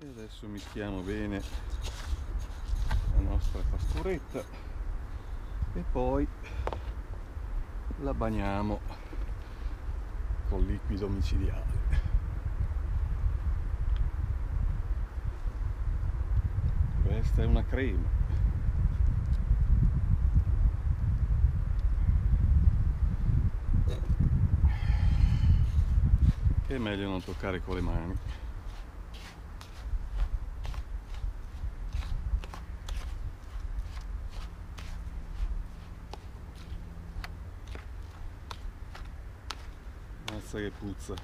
e adesso mischiamo bene la nostra pasturetta e poi la bagniamo con liquido micidiale. Questa è una crema. Che è meglio non toccare con le mani Mazza che puzza.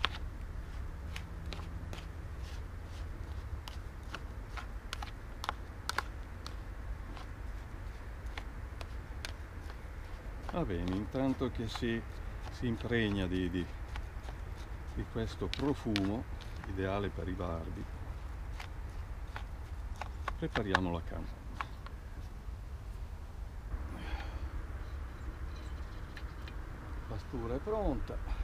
Va bene, intanto che si, si impregna di, di, di questo profumo, ideale per i barbi, prepariamo la canna. pastura è pronta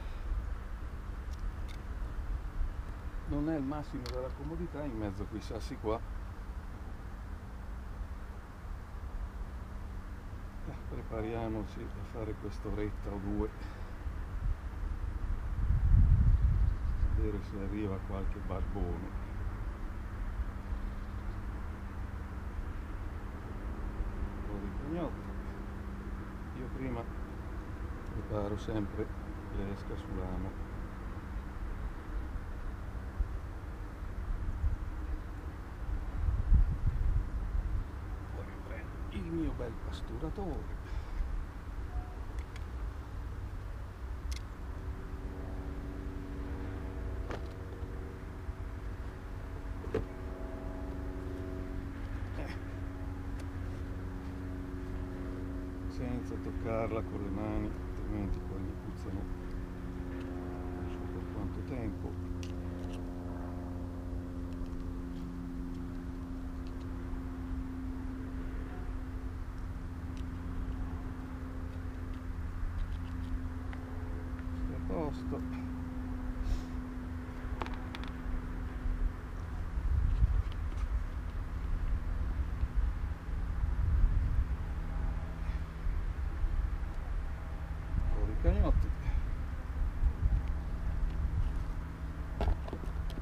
non è il massimo della comodità in mezzo a quei sassi qua. Eh, prepariamoci a fare quest'oretta o due. Vedere se arriva qualche barbone. Un po' di cagnotti io prima preparo sempre l'esca sull'amo poi prendo il mio bel pasturatore. Eh. senza toccarla con le mani altrimenti poi mi puzzano. Non so per quanto tempo Sto a di cagnotti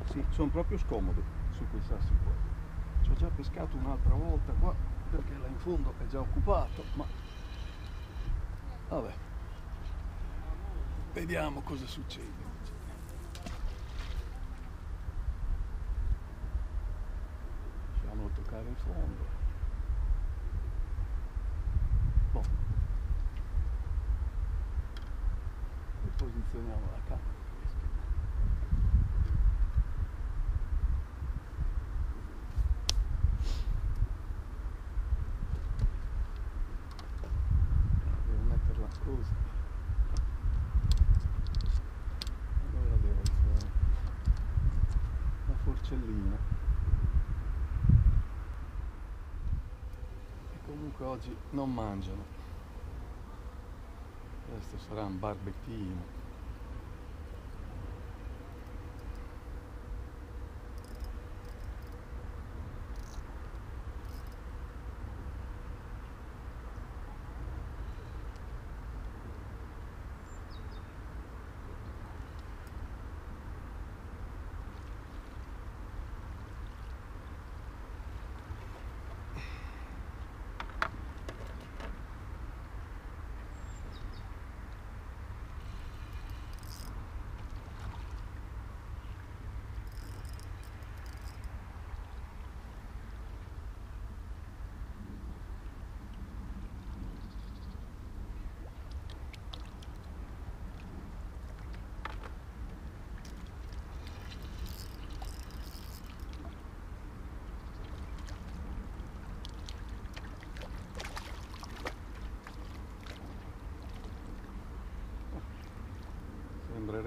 sì, sono proprio scomodi su quei sassi qua. Ci ho già pescato un'altra volta qua perché là in fondo è già occupato ma vabbè vediamo cosa succede. Lasciamolo toccare il fondo. Boh. E posizioniamo la camera comunque oggi non mangiano. Questo sarà un barbettino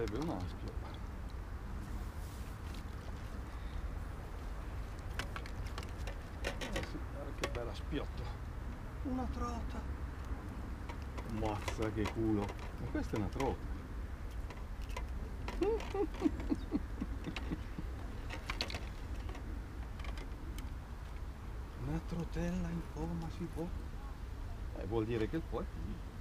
sembrerebbe un maschio eh sì, guarda che bella spiotta una trota. Mazza che culo. Ma questa è una trota. Una trotella in forma si può? Eh, vuol dire che il po' è qui.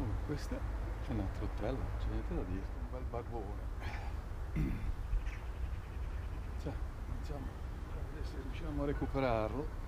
Oh, questa è una trottella, c'è niente da dire, un bel barbone. Cioè, vedere se riusciamo a recuperarlo.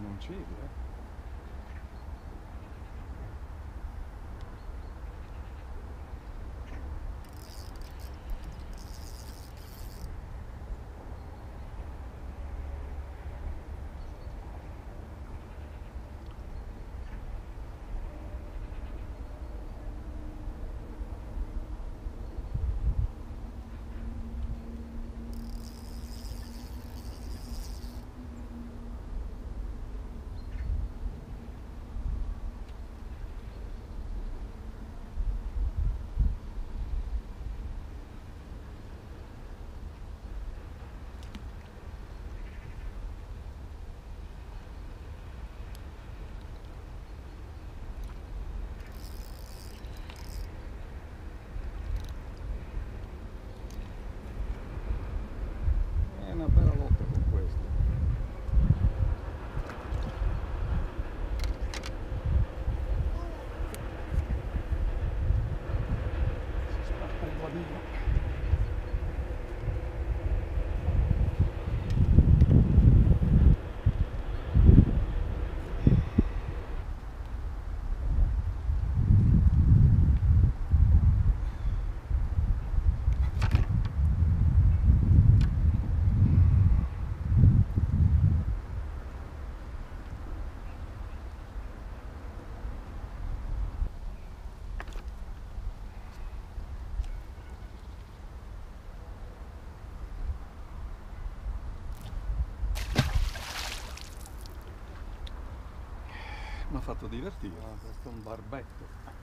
Oh, non c'è, Bobby. Eh. ha fatto divertire. Ah, questo è un barbetto.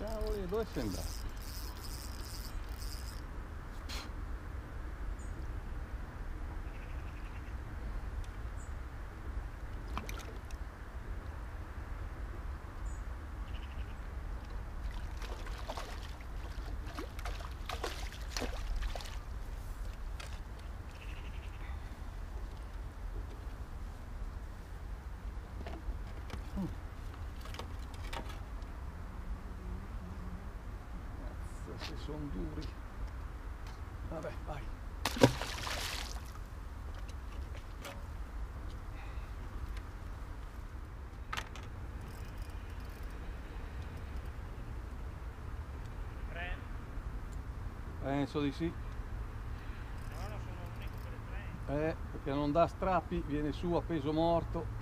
tá olhando došem? Se sono duri. Vabbè, vai. Tre? Penso di sì. Eh, perché non dà strappi, viene su a peso morto.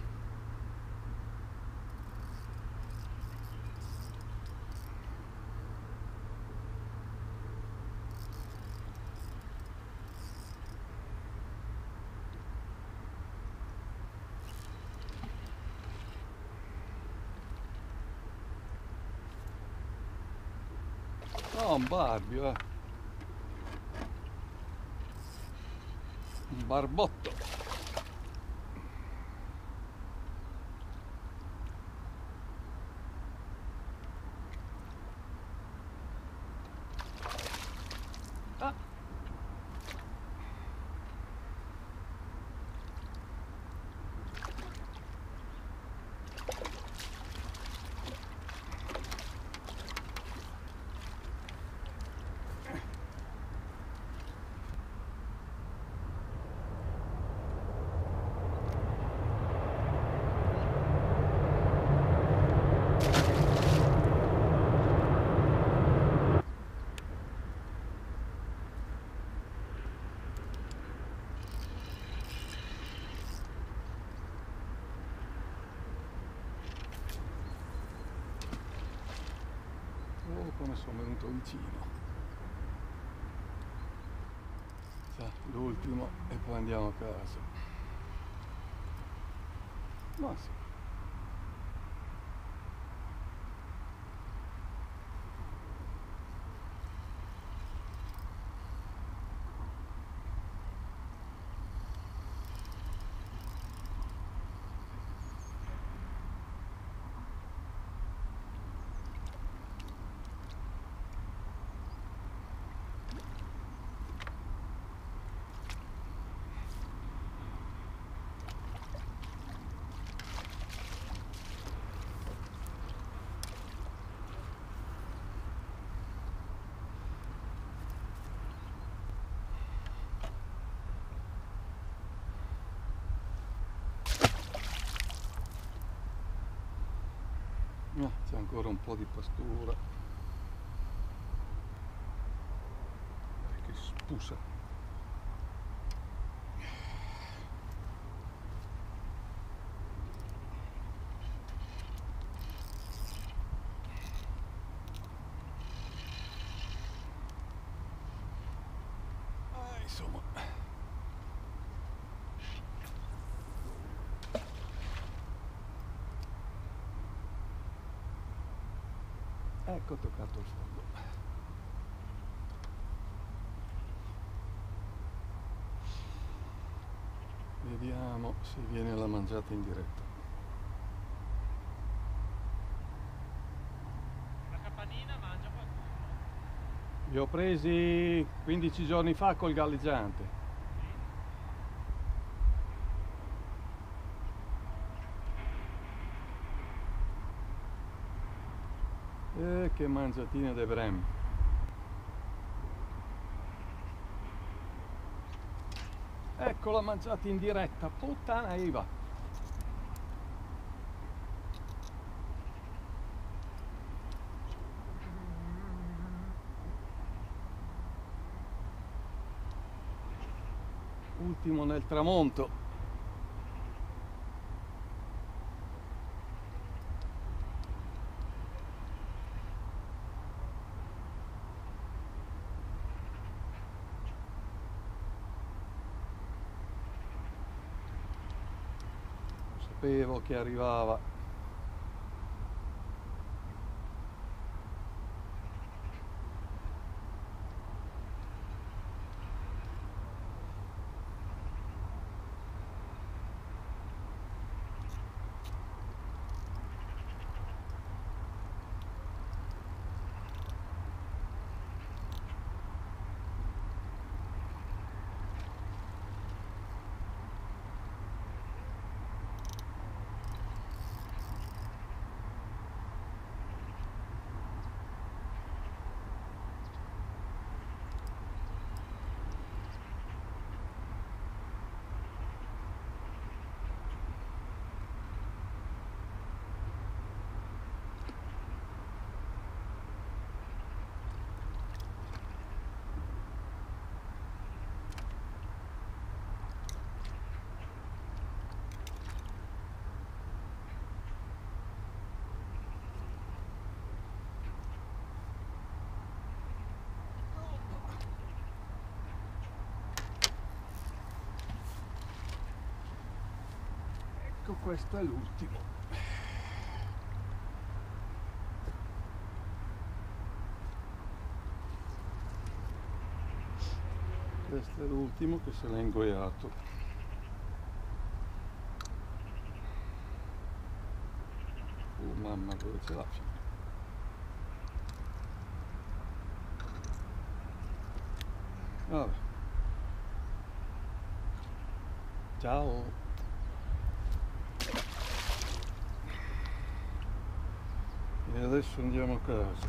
No, un barbio, eh. Un barbotto. Ah. Oh, come sono venuto vicino. L'ultimo e poi andiamo a casa. Ma sì. no, c'è ancora un po' di pastura. Eh, che spusa. Ah, insomma. Ecco toccato il fondo. Vediamo se viene la mangiata in diretta. La capanina mangia qualcuno? Li ho presi 15 giorni fa col galleggiante. E che mangiatina de Vrem. Ecco la mangiata in diretta, puttana Eva. Ultimo nel tramonto. Sapevo che arrivava. Ecco questo è l'ultimo. Questo è l'ultimo che se l'ha ingoiato. Oh mamma dove ce l'ha? Vabbè. Ciao. E adesso andiamo a casa.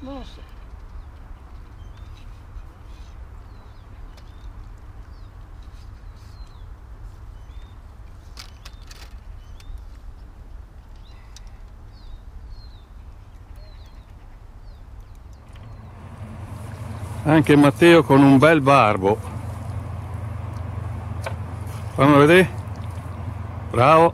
Non lo so. Anche Matteo con un bel barbo. Fammi vedere. Bravo.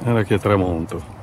Guarda che tramonto.